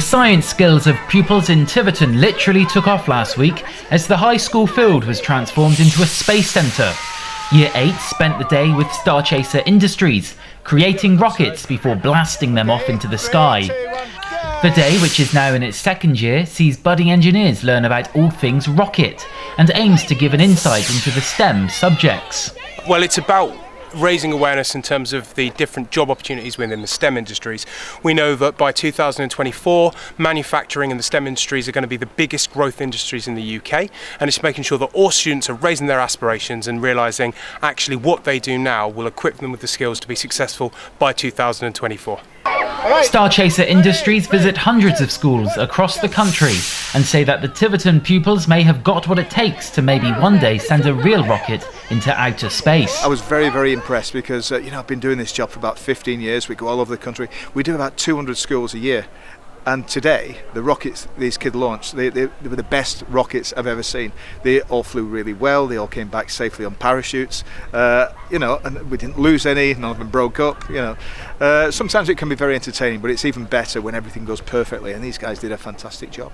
science skills of pupils in Tiverton literally took off last week as the high school field was transformed into a space centre. Year 8 spent the day with Starchaser Industries, creating rockets before blasting them off into the sky. The day, which is now in its second year, sees budding engineers learn about all things rocket and aims to give an insight into the STEM subjects. Well, it's about raising awareness in terms of the different job opportunities within the STEM industries. We know that by 2024, manufacturing and the STEM industries are going to be the biggest growth industries in the UK, and it's making sure that all students are raising their aspirations and realising actually what they do now will equip them with the skills to be successful by 2024. Starchaser Industries visit hundreds of schools across the country and say that the Tiverton pupils may have got what it takes to maybe one day send a real rocket into outer space. I was very, very impressed because, uh, you know, I've been doing this job for about 15 years. We go all over the country. We do about 200 schools a year. And today, the rockets these kids launched, they, they, they, were the best rockets I've ever seen. They all flew really well. They all came back safely on parachutes. Uh, you know, and we didn't lose any. None of them broke up. You know, uh, sometimes it can be very entertaining, but it's even better when everything goes perfectly. And these guys did a fantastic job.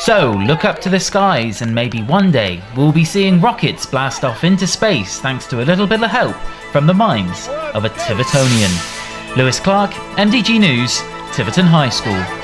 So look up to the skies, and maybe one day we'll be seeing rockets blast off into space thanks to a little bit of help from the minds of a Tivertonian. Lewis Clarke, MDG News, Tiverton High School.